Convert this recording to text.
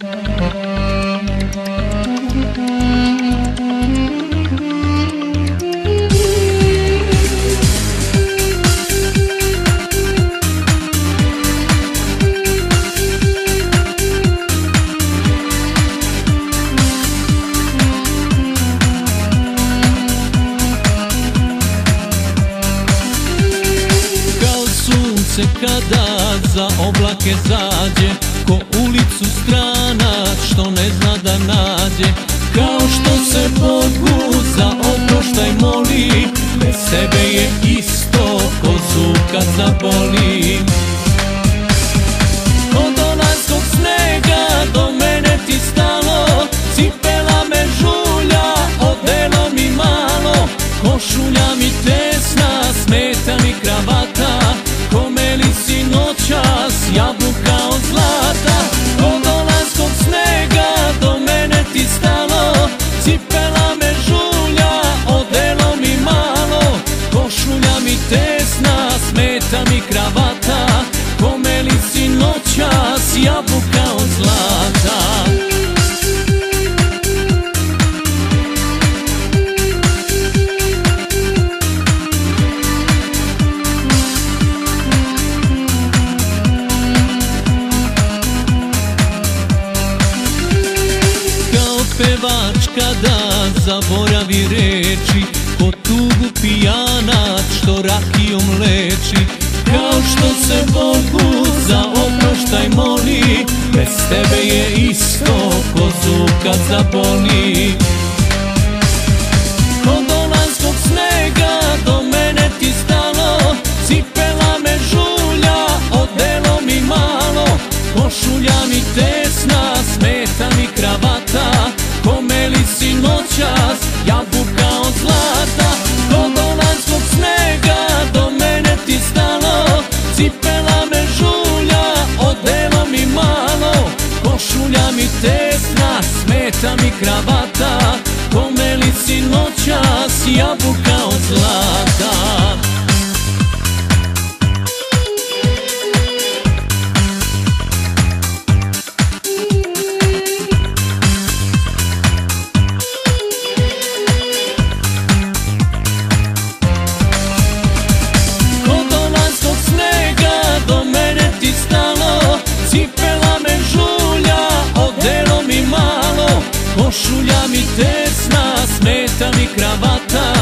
Thank you. Sunce kada za oblake zađe Ko ulicu stranac što ne zna da nađe. Kao što se Bogu za oproštaj moli Bez sebe je isto ko zuka zaboli pevač kada zaboravi reči Ko tugu pijanac što rakijom leči. Kao što se Bogu za oproštaj moli Bez tebe je isto ko zuka zaboli Od olanskog snega do mene ti stalo mi malo mi noćas, jabuka od zlata Od olanskog snega do mene ti stalo Cipela me žulja, odelo mi malo Košulja mi tesna, smeta mi kravata Košulja mi tesna, smeta mi kravata